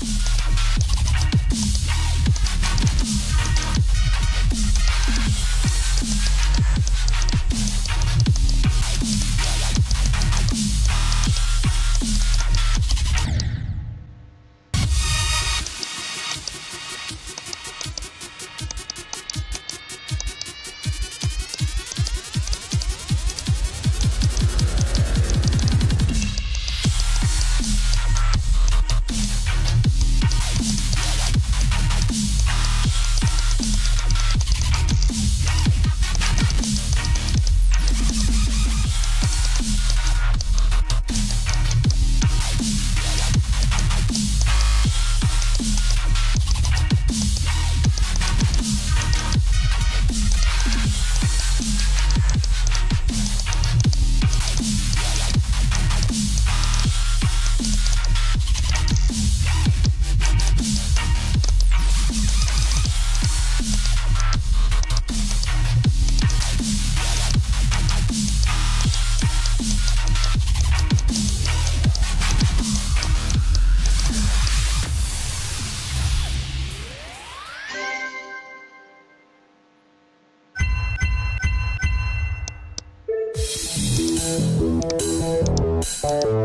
Bye. Música